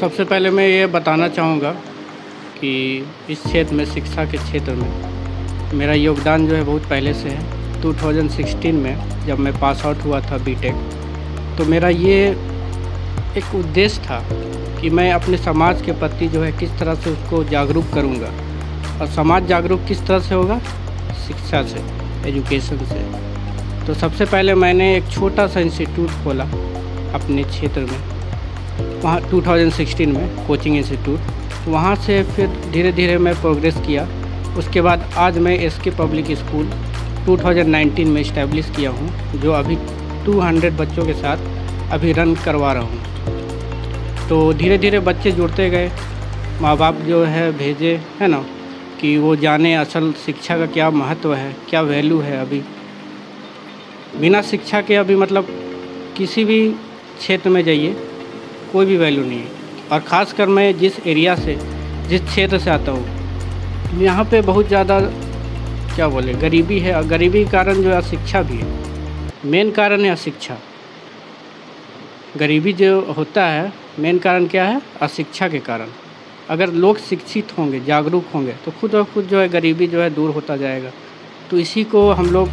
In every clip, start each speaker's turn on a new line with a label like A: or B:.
A: सबसे पहले मैं ये बताना चाहूँगा कि इस क्षेत्र में, शिक्षा के क्षेत्र में मेरा योगदान जो है बहुत पहले से है। 2016 में जब मैं पास आउट हुआ था बीटेक तो मेरा ये एक उद्देश्य था कि मैं अपने समाज के प्रति जो है किस तरह से उसको जागरूक करूँगा और समाज जागरूक किस तरह से होगा? शिक्षा से एजुकेशन से। तो सबसे पहले मैंने एक छोटा सा इंस्टीट्यूट खोला अपने क्षेत्र में। वहाँ 2016 में कोचिंग इंस्टीट्यूट वहाँ से फिर धीरे धीरे मैं प्रोग्रेस किया। उसके बाद आज मैं एस के पब्लिक स्कूल 2019 में इस्टेब्लिश किया हूँ, जो अभी 200 बच्चों के साथ अभी रन करवा रहा हूँ। तो धीरे धीरे बच्चे जुड़ते गए। माँ बाप जो है भेजे, है ना, कि वो जाने असल शिक्षा का क्या महत्व है, क्या वैल्यू है अभी। बिना शिक्षा के अभी मतलब किसी भी क्षेत्र में जाइए। कोई भी वैल्यू नहीं है। और ख़ासकर मैं जिस एरिया से, जिस क्षेत्र से आता हूँ यहाँ पे बहुत ज़्यादा, क्या बोले, गरीबी है। और गरीबी के कारण जो है अशिक्षा भी है। मेन कारण है अशिक्षा। गरीबी जो होता है मेन कारण क्या है? अशिक्षा के कारण। अगर लोग शिक्षित होंगे, जागरूक होंगे तो खुद और खुद जो है गरीबी जो है दूर होता जाएगा। तो इसी को हम लोग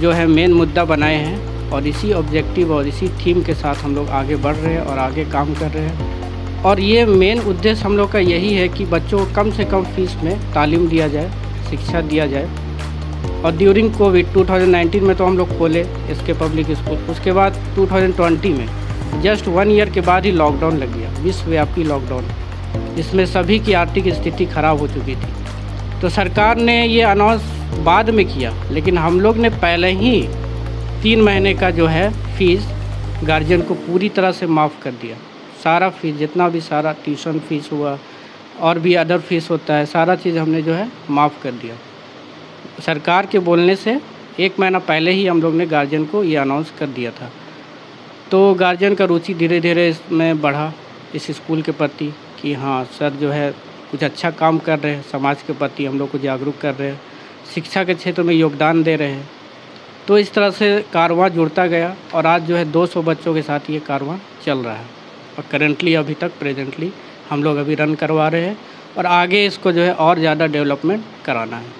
A: जो है मेन मुद्दा बनाए हैं। और इसी ऑब्जेक्टिव और इसी थीम के साथ हम लोग आगे बढ़ रहे हैं और आगे काम कर रहे हैं। और ये मेन उद्देश्य हम लोग का यही है कि बच्चों को कम से कम फ़ीस में तालीम दिया जाए, शिक्षा दिया जाए। और ड्यूरिंग कोविड 2019 में तो हम लोग खोले इसके पब्लिक स्कूल उसके बाद 2020 में जस्ट वन ईयर के बाद ही लॉकडाउन लग गया। विश्वव्यापी लॉकडाउन जिसमें सभी की आर्थिक स्थिति खराब हो चुकी थी। तो सरकार ने ये अनाउंस बाद में किया, लेकिन हम लोग ने पहले ही तीन महीने का जो है फ़ीस गार्जियन को पूरी तरह से माफ़ कर दिया। सारा फ़ीस जितना भी सारा ट्यूशन फ़ीस हुआ, और भी अदर फ़ीस होता है, सारा चीज़ हमने जो है माफ़ कर दिया। सरकार के बोलने से एक महीना पहले ही हम लोग ने गार्जियन को ये अनाउंस कर दिया था। तो गार्जियन का रुचि धीरे धीरे इसमें बढ़ा, इस स्कूल के प्रति कि हाँ सर जो है कुछ अच्छा काम कर रहे हैं, समाज के प्रति हम लोग को जागरूक कर रहे हैं, शिक्षा के क्षेत्र में योगदान दे रहे हैं। तो इस तरह से कारवां जुड़ता गया और आज जो है 200 बच्चों के साथ ये कारवां चल रहा है। और करेंटली अभी तक प्रेजेंटली हम लोग अभी रन करवा रहे हैं और आगे इसको जो है और ज़्यादा डेवलपमेंट कराना है।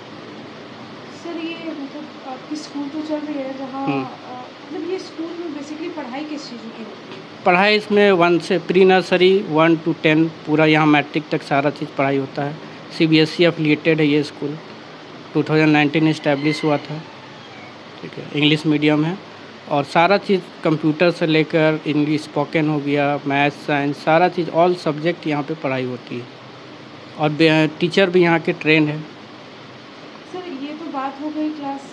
B: सर ये मतलब आपकी स्कूल तो चल रही है जहाँ
A: हम्म।
B: मतलब ये स्कूल में बेसिकली पढ़ाई किस चीज़ की
A: पढ़ाई इसमें वन से pre nursery one to ten पूरा यहाँ मैट्रिक तक सारा चीज़ पढ़ाई होता है। C B S E affiliated है ये स्कूल 2019 इस्टेब्लिश हुआ था। ठीक है। इंग्लिश मीडियम है। और सारा चीज़ कंप्यूटर से लेकर इंग्लिश स्पोकन हो गया मैथ साइंस सारा चीज़ ऑल सब्जेक्ट यहाँ पे पढ़ाई होती है। और टीचर भी यहाँ के ट्रेन है।
B: सर ये तो बात हो गई क्लास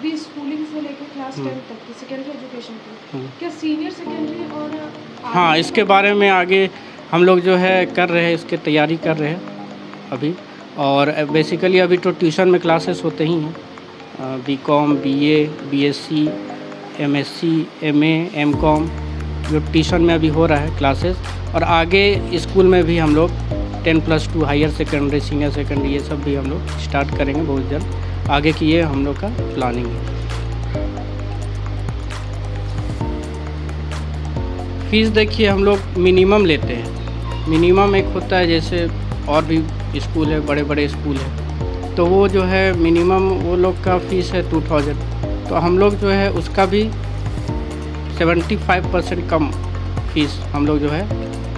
B: प्री स्कूलिंग से लेकर क्लास
A: हम्म।
B: टेंथ तक की सेकेंडरी एजुकेशन की। क्या सीनियर सेकेंडरी और
A: हाँ इसके बारे में आगे हम लोग जो है कर रहे हैं इसके तैयारी कर रहे हैं अभी। और बेसिकली अभी तो ट्यूशन में क्लासेस होते ही हैं। B com B A B S C M S C M A M com जो ट्यूशन में अभी हो रहा है क्लासेस। और आगे स्कूल में भी हम लोग ten plus two higher secondary, senior secondary, ये सब भी हम लोग स्टार्ट करेंगे बहुत जल्द। आगे की ये हम लोग का प्लानिंग है। फ़ीस देखिए, हम लोग मिनिमम लेते हैं। मिनिमम एक होता है जैसे और भी स्कूल है बड़े बड़े स्कूल है। तो वो जो है मिनिमम वो लोग का फ़ीस है टू थाउज़ेंड तो हम लोग जो है उसका भी सेवेंटी फाइव परसेंट कम फ़ीस हम लोग जो है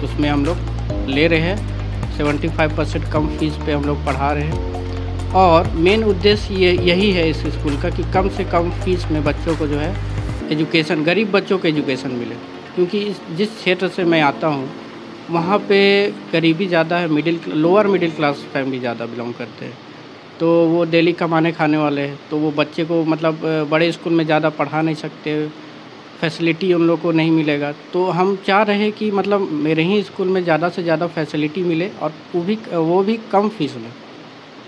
A: उसमें हम लोग ले रहे हैं। सेवेंटी फाइव परसेंट कम फ़ीस पे हम लोग पढ़ा रहे हैं। और मेन उद्देश्य ये, यही है इस स्कूल का कि कम से कम फ़ीस में बच्चों को जो है एजुकेशन गरीब बच्चों को एजुकेशन मिले। क्योंकि इस, जिस क्षेत्र से मैं आता हूँ, वहाँ पे गरीबी ज़्यादा है middle lower middle class family ज़्यादा बिलोंग करते हैं। तो वो डेली कमाने खाने वाले हैं। तो वो बच्चे को मतलब बड़े स्कूल में ज़्यादा पढ़ा नहीं सकते, फैसिलिटी उन लोग को नहीं मिलेगा। तो हम चाह रहे हैं कि मतलब मेरे ही स्कूल में ज़्यादा से ज़्यादा फैसिलिटी मिले और वो भी वो भी कम फ़ीस में।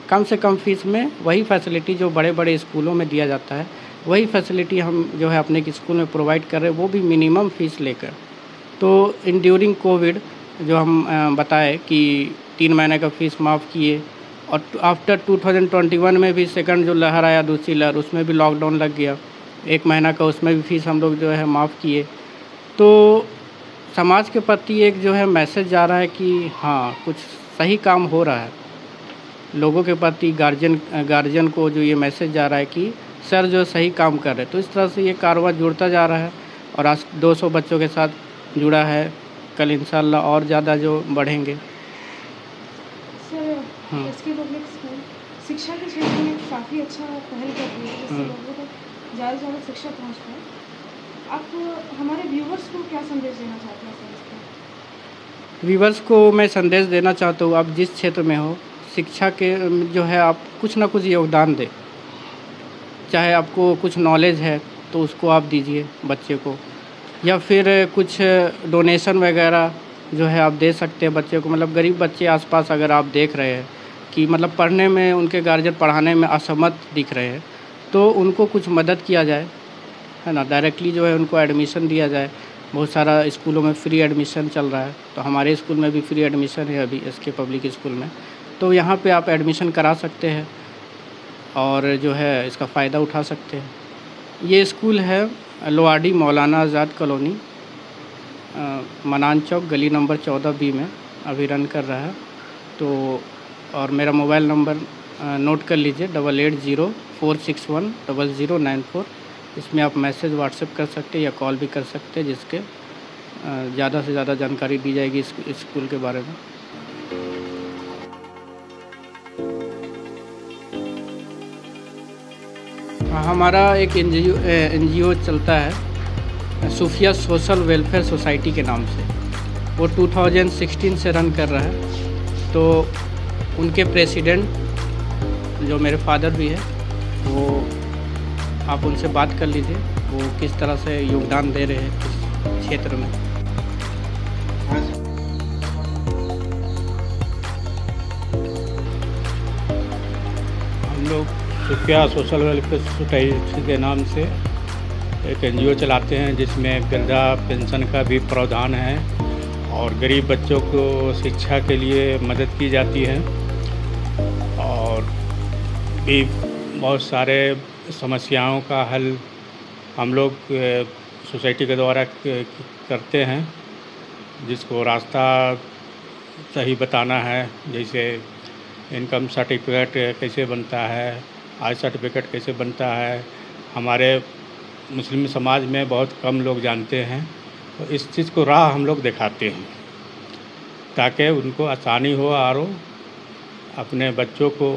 A: कम से कम फ़ीस में वही फैसिलिटी जो बड़े बड़े स्कूलों में दिया जाता है, वही फैसिलिटी हम जो है अपने स्कूल में प्रोवाइड कर रहे हैं, वो भी मिनिमम फ़ीस लेकर। तो इन ड्यूरिंग कोविड जो हम बताए कि तीन महीने का फ़ीस माफ़ किए और आफ्टर 2021 में भी सेकंड जो लहर आया, दूसरी लहर, उसमें भी लॉकडाउन लग गया। एक महीना का उसमें भी फ़ीस हम लोग जो है माफ़ किए। तो समाज के प्रति एक जो है मैसेज जा रहा है कि हाँ कुछ सही काम हो रहा है। लोगों के प्रति गार्जियन गार्जियन को जो ये मैसेज जा रहा है कि सर जो सही काम कर रहे तो इस तरह से ये कारोबार जुड़ता जा रहा है और आज 200 बच्चों के साथ जुड़ा है। कल इंशाल्लाह और ज़्यादा जो बढ़ेंगे। हाँ।
B: एस के पब्लिक स्कूल शिक्षा के क्षेत्र में काफ़ी अच्छा पहल कर रही है जिससे
A: हाँ।
B: लोगों तक ज़्यादा से ज़्यादा शिक्षा पहुँच पाए। आप हमारे व्यूवर्स को क्या संदेश देना चाहते हैं सर इसका?
A: व्यूवर्स को मैं संदेश देना चाहता हूँ आप जिस क्षेत्र में हो शिक्षा के जो है आप कुछ ना कुछ योगदान दें। चाहे आपको कुछ नॉलेज है तो उसको आप दीजिए बच्चे को। या फिर कुछ डोनेशन वगैरह जो है आप दे सकते हैं बच्चे को। मतलब गरीब बच्चे आसपास अगर आप देख रहे हैं कि मतलब पढ़ने में, उनके गार्जियन पढ़ाने में असमर्थ दिख रहे हैं। तो उनको कुछ मदद किया जाए, है ना? डायरेक्टली जो है उनको एडमिशन दिया जाए। बहुत सारा स्कूलों में फ्री एडमिशन चल रहा है। तो हमारे स्कूल में भी फ्री एडमिशन है अभी एस के पब्लिक स्कूल में। तो यहाँ पे आप एडमिशन करा सकते हैं और जो है इसका फ़ायदा उठा सकते हैं। ये स्कूल है लोआडी मौलाना आज़ाद कॉलोनी मनान चौक, गली नंबर चौदह बी में। अभी रन कर रहा है। तो और मेरा मोबाइल नंबर नोट कर लीजिए, double eight zero four six one double zero nine four. इसमें आप मैसेज व्हाट्सएप कर सकते हैं या कॉल भी कर सकते हैं, जिसके ज़्यादा से ज़्यादा जानकारी दी जाएगी इस स्कूल के बारे में। हमारा एक एन जी चलता है, सूफिया सोशल वेलफेयर सोसाइटी के नाम से। वो 2016 से रन कर रहा है। तो उनके प्रेसिडेंट जो मेरे फादर भी हैं, वो आप उनसे बात कर लीजिए, वो किस तरह से योगदान दे रहे हैं इस क्षेत्र में।
C: हम लोग सुखिया सोशल वेलफेयर सोसाइटी के नाम से एक एनजीओ चलाते हैं, जिसमें वृद्धा पेंशन का भी प्रावधान है और गरीब बच्चों को शिक्षा के लिए मदद की जाती है। भी बहुत सारे समस्याओं का हल हम लोग सोसाइटी के द्वारा करते हैं, जिसको रास्ता सही बताना है, जैसे इनकम सर्टिफिकेट कैसे बनता है, आय सर्टिफिकेट कैसे बनता है। हमारे मुस्लिम समाज में बहुत कम लोग जानते हैं तो इस चीज़ को राह हम लोग दिखाते हैं, ताकि उनको आसानी हो और अपने बच्चों को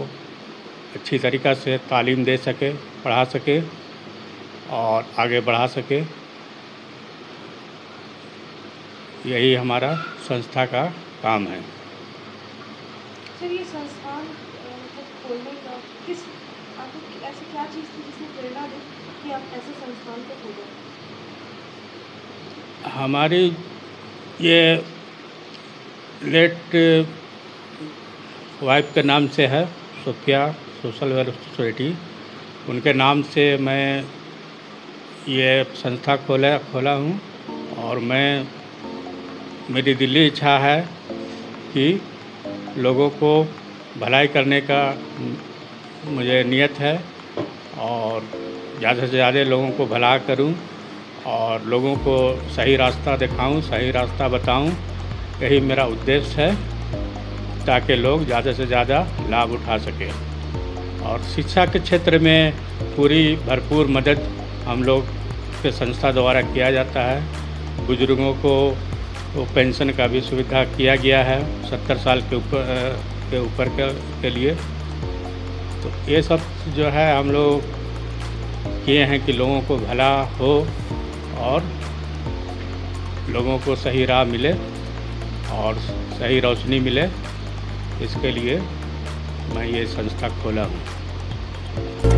C: अच्छी तरीक़ा से तालीम दे सके पढ़ा सके और आगे बढ़ा सके। यही हमारा संस्था का काम है।
B: सर ये संस्थान मतलब खोलने का किस आपको ऐसी क्या चीज़ थी जिसने प्रेरणा दी कि आप ऐसे संस्थान को खोलें?
C: हमारी ये लेट वाइफ के नाम से है सोफिया सोशल वेलफेयर सोसाइटी, उनके नाम से मैं ये संस्था खोला खोला हूँ और मैं, मेरी दिल्ली इच्छा है कि लोगों को भलाई करने का मुझे नियत है और ज़्यादा से ज़्यादा लोगों को भला करूँ और लोगों को सही रास्ता दिखाऊँ, सही रास्ता बताऊँ, यही मेरा उद्देश्य है ताकि लोग ज़्यादा से ज़्यादा लाभ उठा सकें। और शिक्षा के क्षेत्र में पूरी भरपूर मदद हम लोग के संस्था द्वारा किया जाता है। बुज़ुर्गों को पेंशन का भी सुविधा किया गया है सत्तर साल के ऊपर के ऊपर के, के लिए। तो ये सब जो है हम लोग किए हैं कि लोगों को भला हो और लोगों को सही राह मिले और सही रोशनी मिले इसके लिए। मैं ये संस्था खोला हूँ।